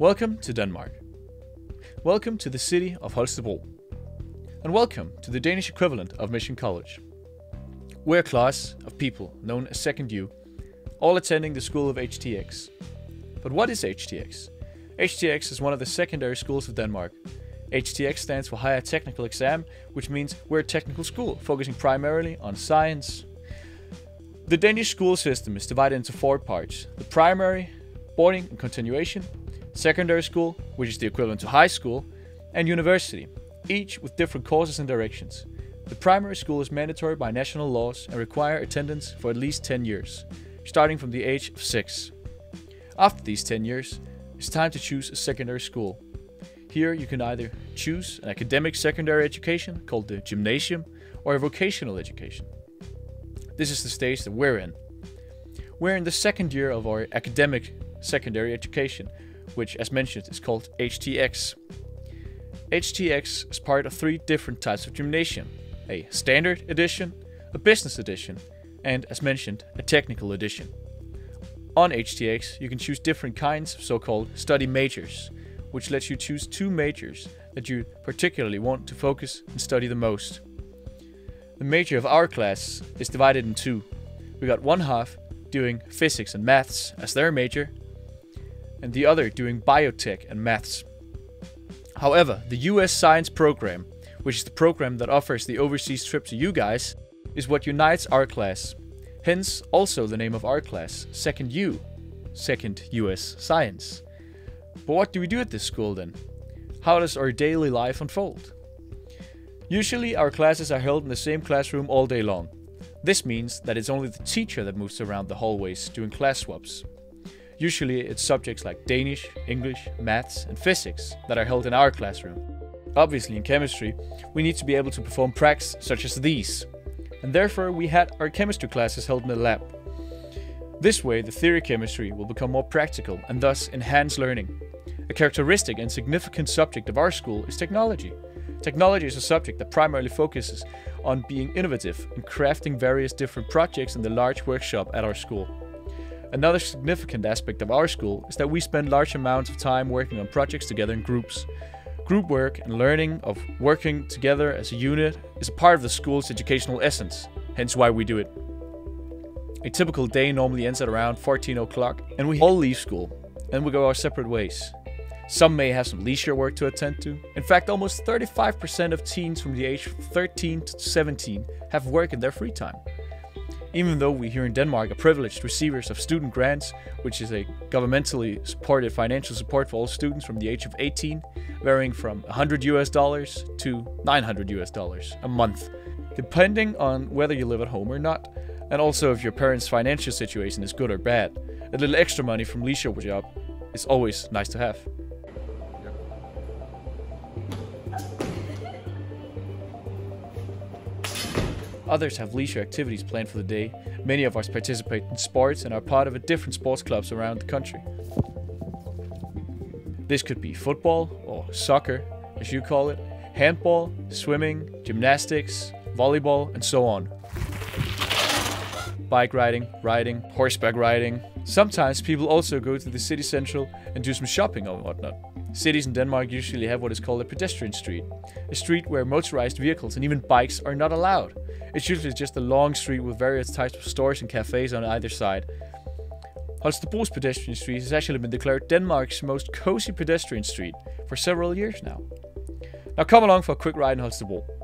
Welcome to Denmark. Welcome to the city of Holstebro. And welcome to the Danish equivalent of Mission College. We're a class of people known as Second U, all attending the school of HTX. But what is HTX? HTX is one of the secondary schools of Denmark. HTX stands for Higher Technical Exam, which means we're a technical school focusing primarily on science. The Danish school system is divided into four parts the primary, boarding and continuation, secondary school, which is the equivalent to high school, and university, each with different courses and directions. The primary school is mandatory by national laws and require attendance for at least 10 years, starting from the age of 6. After these 10 years, it's time to choose a secondary school. Here you can either choose an academic secondary education called the gymnasium or a vocational education. This is the stage that we're in. We're in the second year of our academic secondary education, which, as mentioned, is called HTX. HTX is part of three different types of gymnasium a standard edition, a business edition, and, as mentioned, a technical edition. On HTX, you can choose different kinds of so called study majors, which lets you choose two majors that you particularly want to focus and study the most. The major of our class is divided in two. We got one half doing physics and maths as their major, and the other doing biotech and maths. However, the US Science Program, which is the program that offers the overseas trip to you guys, is what unites our class. Hence, also the name of our class, Second U, Second US Science. But what do we do at this school then? How does our daily life unfold? Usually, our classes are held in the same classroom all day long. This means that it's only the teacher that moves around the hallways doing class swaps. Usually, it's subjects like Danish, English, maths, and physics that are held in our classroom. Obviously, in chemistry, we need to be able to perform pracs such as these, and therefore we had our chemistry classes held in the lab. This way, the theory chemistry will become more practical and thus enhance learning. A characteristic and significant subject of our school is technology. Technology is a subject that primarily focuses on being innovative and crafting various different projects in the large workshop at our school. Another significant aspect of our school is that we spend large amounts of time working on projects together in groups. Group work and learning of working together as a unit is a part of the school's educational essence, hence why we do it. A typical day normally ends at around 14 o'clock, and we all leave school, and we go our separate ways. Some may have some leisure work to attend to. In fact, almost 35% of teens from the age of 13 to 17 have work in their free time. Even though we here in Denmark are privileged receivers of student grants, which is a governmentally supported financial support for all students from the age of 18, varying from 100 US dollars to 900 US dollars a month, depending on whether you live at home or not, and also if your parents' financial situation is good or bad. A little extra money from leisure job is always nice to have. Others have leisure activities planned for the day. Many of us participate in sports and are part of a different sports clubs around the country. This could be football or soccer, as you call it, handball, swimming, gymnastics, volleyball, and so on. Bike riding, riding, horseback riding. Sometimes people also go to the city central and do some shopping or whatnot. Cities in Denmark usually have what is called a pedestrian street, a street where motorized vehicles and even bikes are not allowed. It's usually just a long street with various types of stores and cafes on either side. Holstebro's pedestrian street has actually been declared Denmark's most cozy pedestrian street for several years now. Now come along for a quick ride in Holstebro.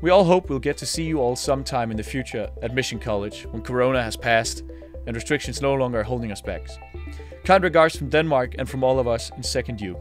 We all hope we'll get to see you all sometime in the future at Mission College when Corona has passed and restrictions no longer are holding us back. Kind regards from Denmark and from all of us in 2nd U.